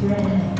Amen.